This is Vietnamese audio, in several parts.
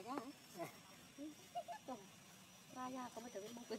Kaya eh. Kaya phải mới được cái mông cái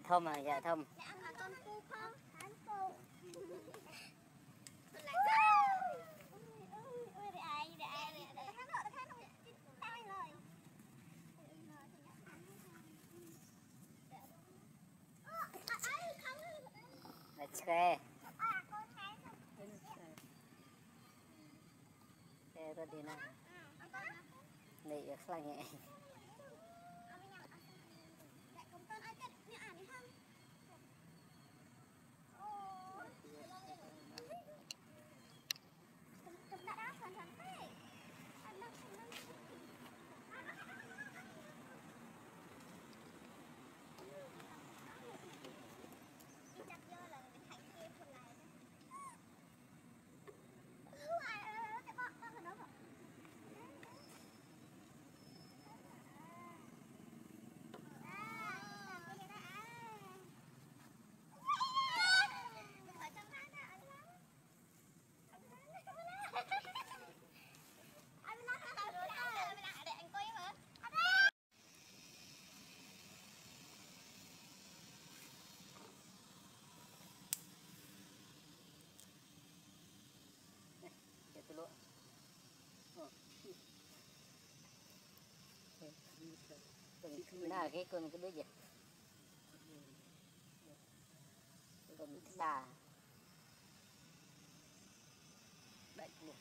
thơm à, dạ thơm. Chè. Chè tôi đi nè. Này ở khlang nhẹ. Dạ tôi lụa. Nah, cái con cái đứa gì? Con bị đà. Bệnh một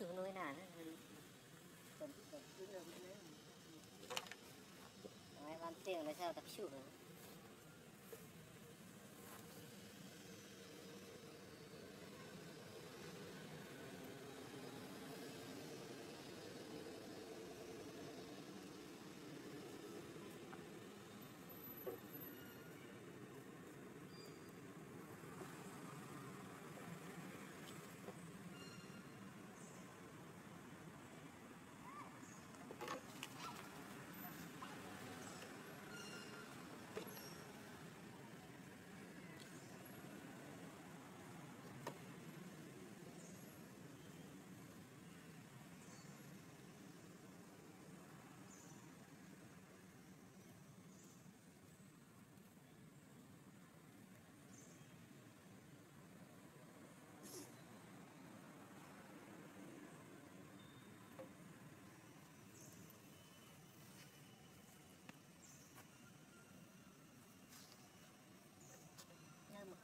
xuống nuôi nào Nói văn tiền là sao tập chủ nữa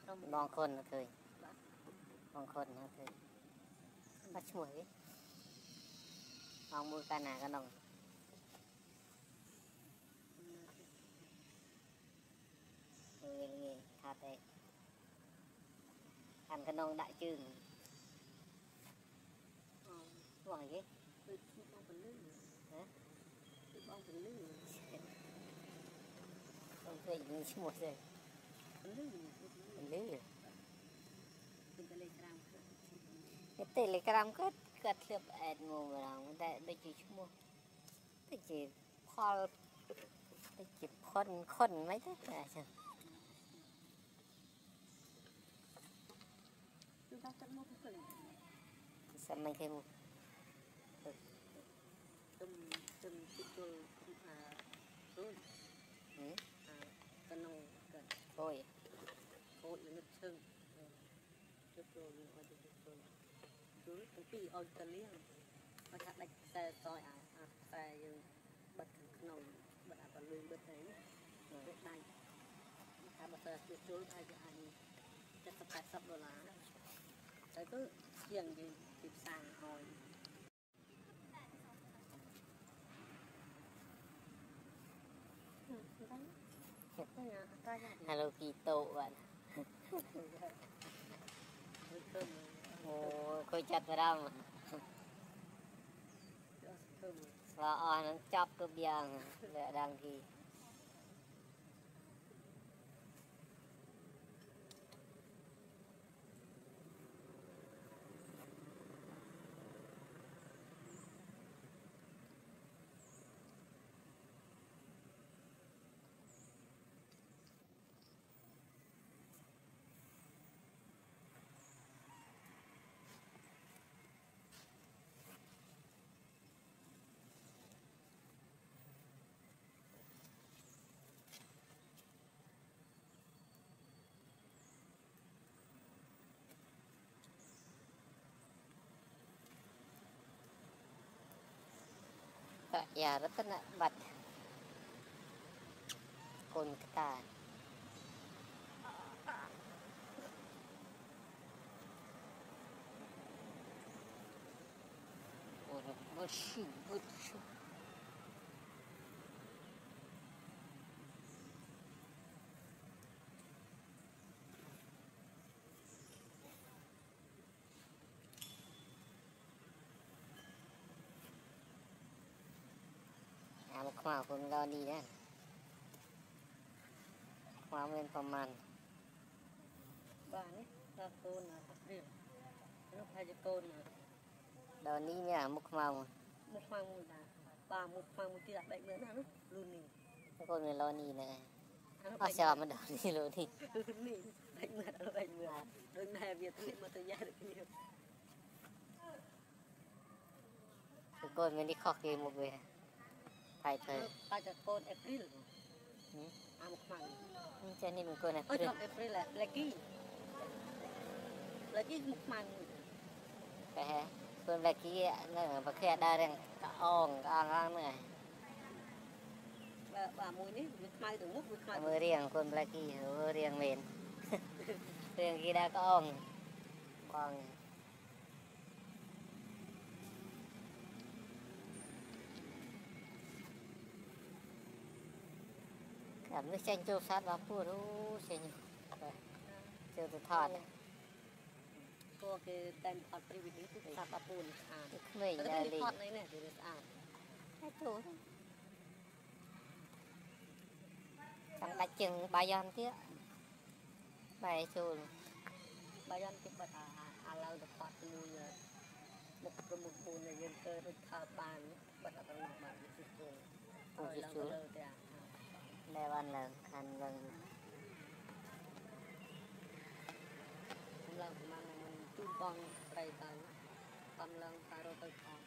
បងខុនឃើញបងខុនឃើញបាត់ឈ្មោះអីបងមួយកាលណាក៏ដងងាយងាយថាតែខាងកណ្ដងដាក់ជើងអូបងអីគឺបងពលឺហ៎គឺបងពលឺបងឃើញឈ្មោះទេ telegram ก็เกิดเลือบแอดมูเราแต่ไปจีชั่วโมงไปจีพอลไปจีคนคนไม่ได้ใช่ไหะสมัยเคยมูตุ่มตุ่มที่ตัวคุณพารุ่นกระนงกันโอ้ย អូននឹកឈឹងជិតចូលនឹងអត់ទៅធ្វើគឺទៅពីអត់តលៀងមកថាដាច់ខ្សែសយអាខ្សែយើងបិទខាងក្នុងបិទអាបលឿនបិទហ្នឹងវាដាច់ថាបើទៅជិតចូលអាចជាអានេះ70 80ដុល្លារតែគឺជាងយើងពីផ្សារហើយហៅគីតូបាទ คุยจัดรำสะอ่อนจับกบยางและดังที่ ยืนติดสร้างหอย Hello Kitty bạn Ồ, coi chặt vào đâu mà Và ở là bật Côn cái ta Ôi, bớt xỉu, bớt xỉu. À, một khoa cũng lo đi đó. Khoa lênประมาณ บ้านนี่ตาโกนนะเรียกแล้วพายจะโกนนะ đò ní nha một màu มุกฟังมุดาปลามุกฟังมุติระแบบนั้นนะรุ่นนี้ con người lo ní nè อันนั้น à sao mà đò ní luôn đi รุ่นนี้แบบเหมือนอะไรเหมือนเรื่องแนวเวียดเรียนมาตัวยาเรื่องนี้ Cái con mình đi khóc đi một về phải thời ปลาจะโกนเอพริลอามุกฟัง cho nên mình con này เอ้ยทำเอพริลแหละเลกี้เลกี้มุกฟัง cái hè con là kia là bà kia đa rằng cả ong cả ngang แบบนึกเช่นจูซัดว่าพูดรู้เช่นอยู่เจอตัวทอดก็คือเต็มอดปริวิตนี้คือสับปูนสะอาดไม่ยาลีทอดเลยเนี่ยถือสะอาดให้ถูกចាំដាច់ជើងបាយយំទៀតបាយជូនបាយយំទៀតបើថាឥឡូវទៅផត់មួយមុខប្រមុខ4ដែលយើងធ្វើរួចថតបានបើថាប្រមុខបានគឺជូនអូជូនទៅ 11 lần thành gần lần mà mình chung băng tay tay tâm lần tay rồi tay con